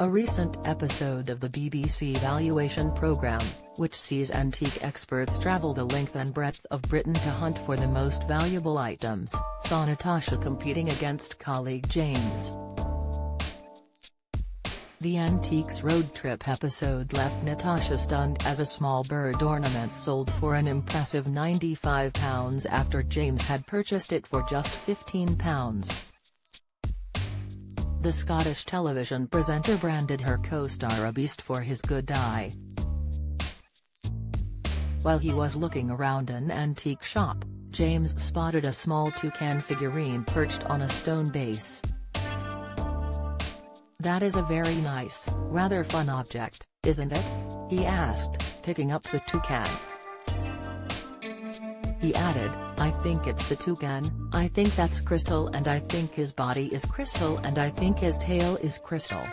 A recent episode of the BBC valuation programme, which sees antique experts travel the length and breadth of Britain to hunt for the most valuable items, saw Natasha competing against colleague James. The Antiques Road Trip episode left Natasha stunned as a small bird ornament sold for an impressive £95 after James had purchased it for just £15. The Scottish television presenter branded her co-star a beast for his good eye. While he was looking around an antique shop, James spotted a small toucan figurine perched on a stone base. That is a very nice, rather fun object, isn't it? He asked, picking up the toucan. He added, I think it's the toucan, I think that's crystal and I think his body is crystal and I think his tail is crystal.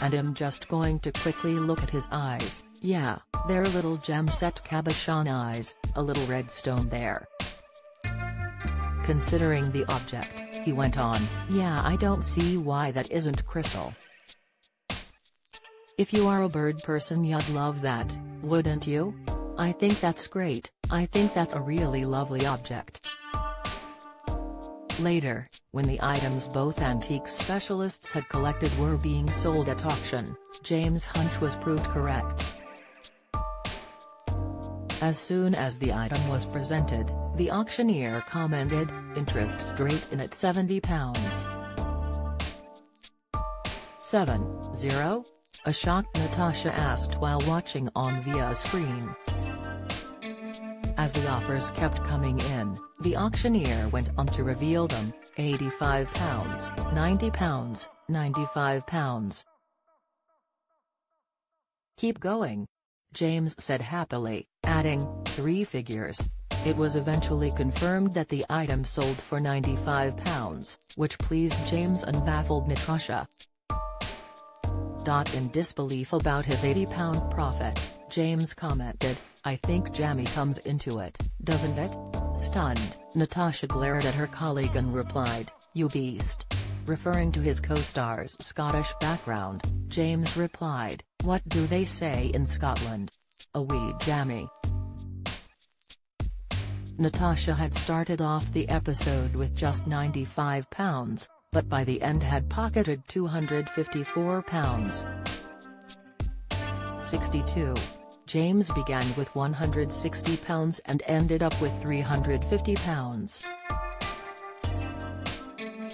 And I'm just going to quickly look at his eyes, yeah, they're little gem-set cabochon eyes, a little red stone there. Considering the object, he went on, yeah I don't see why that isn't crystal. If you are a bird person you'd love that, wouldn't you? I think that's great, I think that's a really lovely object. Later, when the items both antique specialists had collected were being sold at auction, James' hunch was proved correct. As soon as the item was presented, the auctioneer commented, interest straight in at £70. 7, 0? A shocked Natasha asked while watching on via screen. As the offers kept coming in, the auctioneer went on to reveal them, £85, £90, £95. Keep going. James said happily, adding, three figures. It was eventually confirmed that the item sold for £95, which pleased James and baffled Natasha. In disbelief about his £80 profit, James commented, I think Jamie comes into it, doesn't it? Stunned, Natasha glared at her colleague and replied, you beast. Referring to his co-star's Scottish background, James replied, what do they say in Scotland? A wee jammy. Natasha had started off the episode with just £95, but by the end had pocketed £254. 62. James began with £160 and ended up with £350.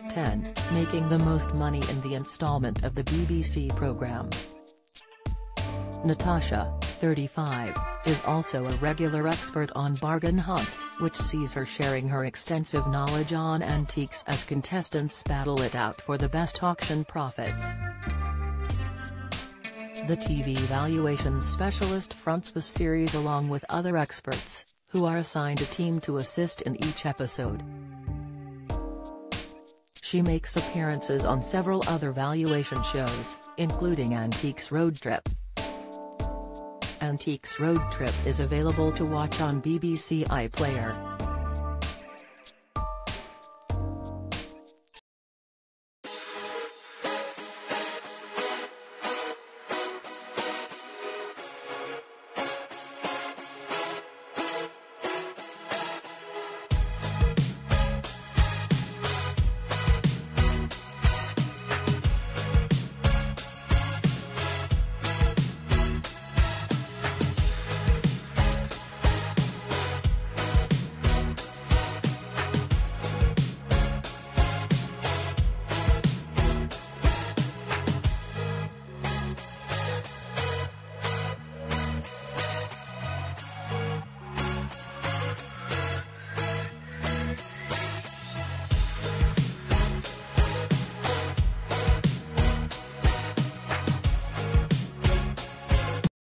10, making the most money in the installment of the BBC programme. Natasha, 35, is also a regular expert on bargain hunt, which sees her sharing her extensive knowledge on antiques as contestants battle it out for the best auction profits. The TV valuation specialist fronts the series along with other experts, who are assigned a team to assist in each episode. She makes appearances on several other valuation shows, including Antiques Road Trip. Antiques Road Trip is available to watch on BBC iPlayer.